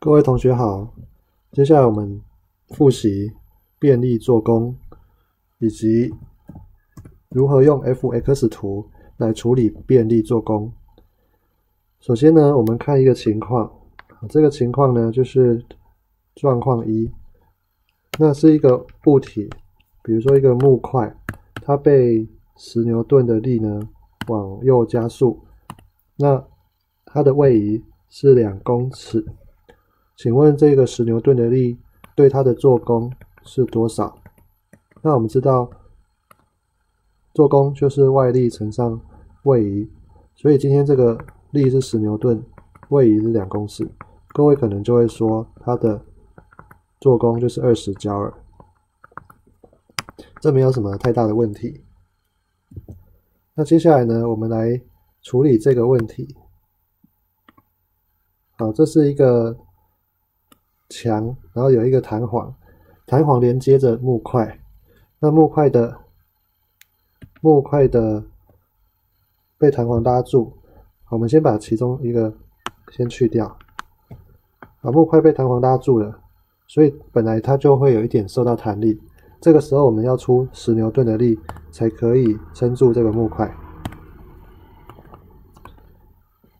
各位同学好，接下来我们复习便利做工以及如何用 f(x) 图来处理便利做工。首先呢，我们看一个情况，这个情况呢就是状况一，那是一个物体，比如说一个木块，它被十牛顿的力呢往右加速，那它的位移是两公尺。请问这个十牛顿的力对它的做工是多少？那我们知道，做工就是外力乘上位移，所以今天这个力是十牛顿，位移是两公尺。各位可能就会说，它的做工就是二十焦耳，这没有什么太大的问题。那接下来呢，我们来处理这个问题。好，这是一个。墙，然后有一个弹簧，弹簧连接着木块，那木块的木块的被弹簧拉住。我们先把其中一个先去掉，啊，木块被弹簧拉住了，所以本来它就会有一点受到弹力。这个时候我们要出十牛顿的力，才可以撑住这个木块。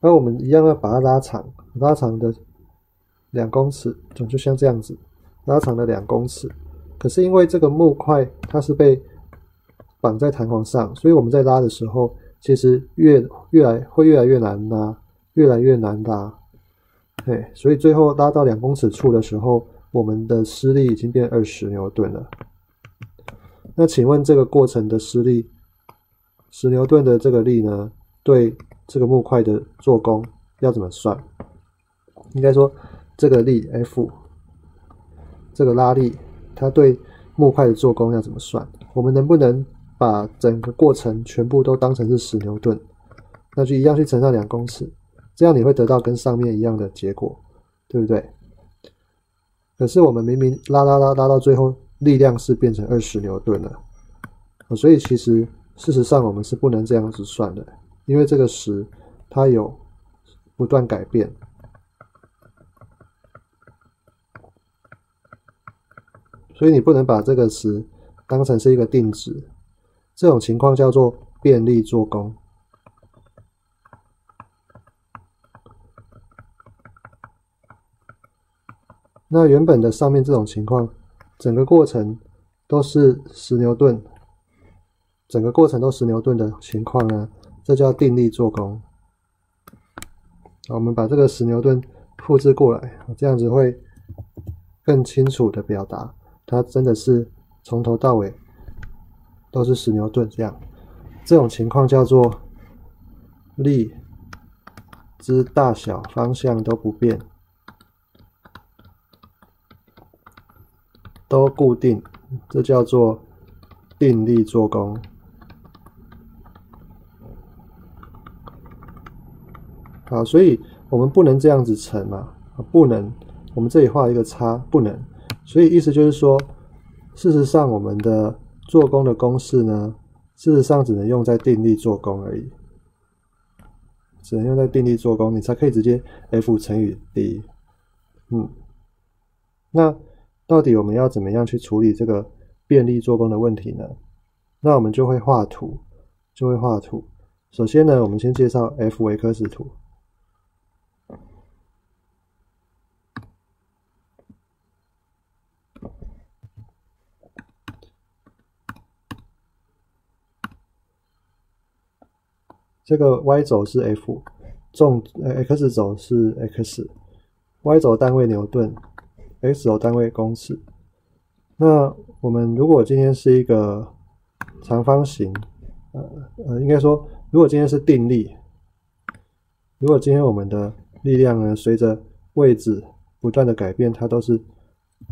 那我们一样要把它拉长，拉长的。两公尺，总就像这样子，拉长了两公尺。可是因为这个木块它是被绑在弹簧上，所以我们在拉的时候，其实越越来会越来越难拉，越来越难拉。对，所以最后拉到两公尺处的时候，我们的施力已经变二十牛顿了。那请问这个过程的施力，十牛顿的这个力呢，对这个木块的做工要怎么算？应该说。这个力 F，这个拉力，它对木块的做工要怎么算？我们能不能把整个过程全部都当成是十牛顿？那就一样去乘上两公尺，这样你会得到跟上面一样的结果，对不对？可是我们明明拉拉拉拉到最后，力量是变成二十牛顿了，所以其实事实上我们是不能这样子算的，因为这个十它有不断改变。所以你不能把这个词当成是一个定值，这种情况叫做便利做工。那原本的上面这种情况，整个过程都是十牛顿，整个过程都十牛顿的情况呢，这叫定力做工。我们把这个十牛顿复制过来，这样子会更清楚的表达。它真的是从头到尾都是十牛顿这样，这种情况叫做力之大小方向都不变，都固定，这叫做定力做工。好，所以我们不能这样子乘嘛，不能，我们这里画一个叉，不能。所以意思就是说，事实上我们的做工的公式呢，事实上只能用在定力做工而已，只能用在定力做工，你才可以直接 F 乘以 D。嗯，那到底我们要怎么样去处理这个便利做工的问题呢？那我们就会画图，就会画图。首先呢，我们先介绍 F 为 x 图。这个 y 轴是 F，纵呃 x 轴是 x，y 轴单位牛顿，x 轴单位公尺。那我们如果今天是一个长方形，呃呃，应该说，如果今天是定力，如果今天我们的力量呢，随着位置不断的改变，它都是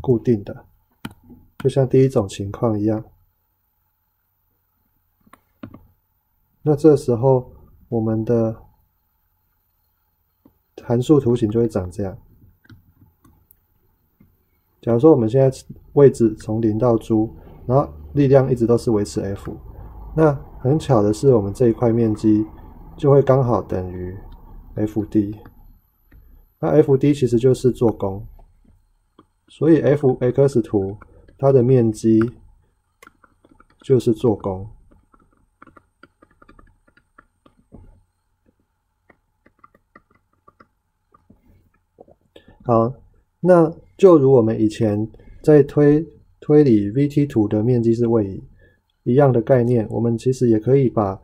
固定的，就像第一种情况一样。那这时候。我们的函数图形就会长这样。假如说我们现在位置从零到 z，然后力量一直都是维持 F，那很巧的是，我们这一块面积就会刚好等于 F d。那 F D 其实就是做工，所以 F X 图它的面积就是做工。好，那就如我们以前在推推理 VT 图的面积是位移一样的概念，我们其实也可以把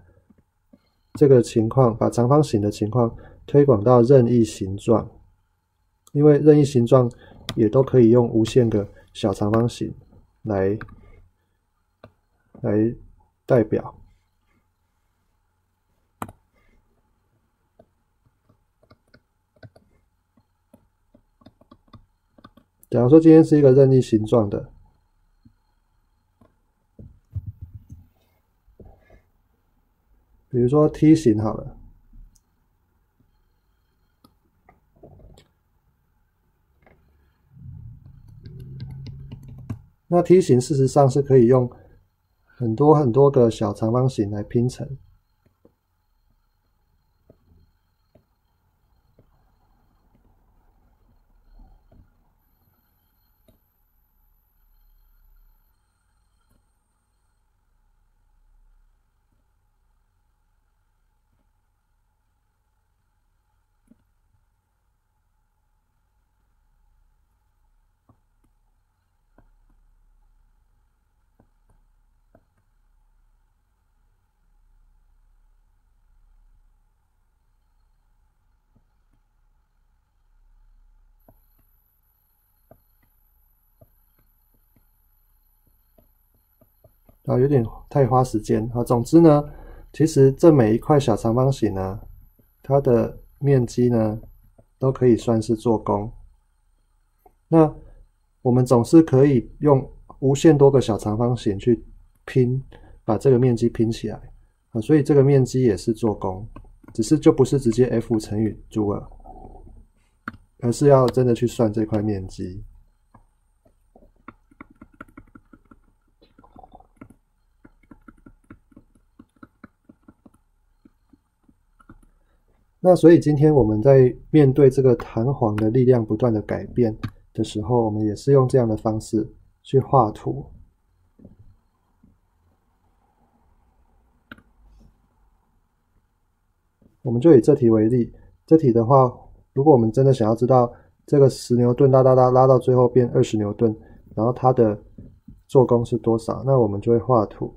这个情况，把长方形的情况推广到任意形状，因为任意形状也都可以用无限个小长方形来来代表。假如说今天是一个任意形状的，比如说梯形好了，那梯形事实上是可以用很多很多个小长方形来拼成。啊，有点太花时间啊。总之呢，其实这每一块小长方形呢，它的面积呢，都可以算是做工。那我们总是可以用无限多个小长方形去拼，把这个面积拼起来啊。所以这个面积也是做工，只是就不是直接 F 乘以 z 二，而是要真的去算这块面积。那所以今天我们在面对这个弹簧的力量不断的改变的时候，我们也是用这样的方式去画图。我们就以这题为例，这题的话，如果我们真的想要知道这个十牛顿拉拉拉拉到最后变二十牛顿，然后它的做工是多少，那我们就会画图。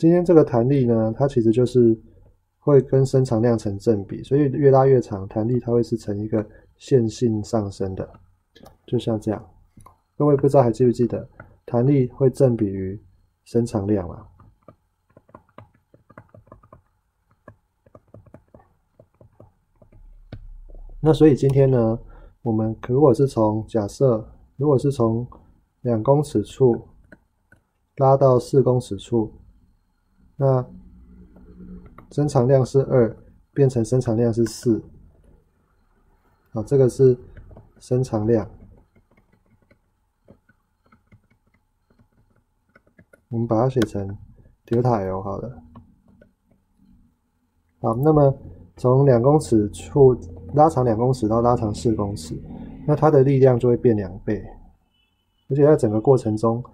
今天这个弹力呢，它其实就是会跟伸长量成正比，所以越拉越长，弹力它会是呈一个线性上升的，就像这样。各位不知道还记不记得，弹力会正比于伸长量啊？那所以今天呢，我们如果是从假设，如果是从两公尺处拉到四公尺处。那伸长量是二，变成伸长量是四。好，这个是伸长量。我们把它写成 delta L 好了。好，那么从两公尺处拉长两公尺到拉长四公尺，那它的力量就会变两倍，而且在整个过程中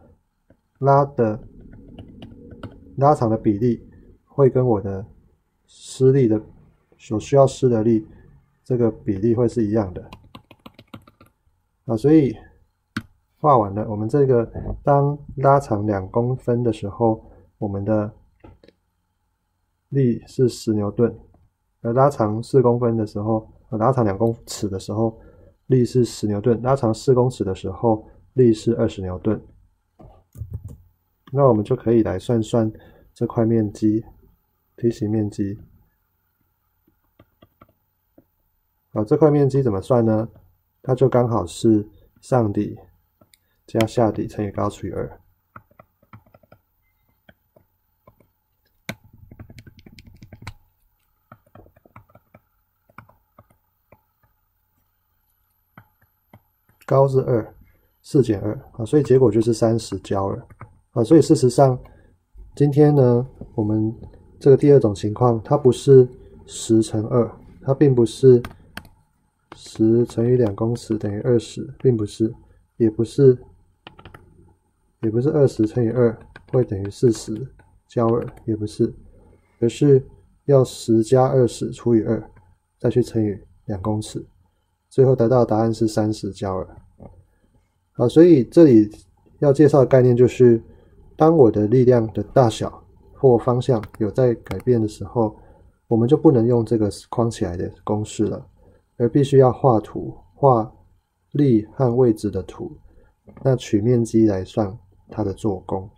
拉的。拉长的比例会跟我的施力的所需要施的力这个比例会是一样的。啊，所以画完了，我们这个当拉长两公分的时候，我们的力是十牛顿；而拉长四公分的时候，拉长两公尺的时候，力是十牛顿；拉长四公尺的时候，力是二十牛顿。那我们就可以来算算这块面积梯形面积。啊这块面积怎么算呢？它就刚好是上底加下底乘以高除以二。高是二四减二啊所以结果就是三十焦耳啊。所以事实上，今天呢，我们这个第二种情况，它不是十乘二，它并不是十乘以两公尺等于二十，并不是，也不是，也不是二十乘以二会等于四十焦耳，也不是，而是要十加二十除以二，再去乘以两公尺。最后得到的答案是三十焦耳。好，所以这里要介绍的概念就是，当我的力量的大小或方向有在改变的时候，我们就不能用这个框起来的公式了，而必须要画图，画力和位置的图，那取面积来算它的做功。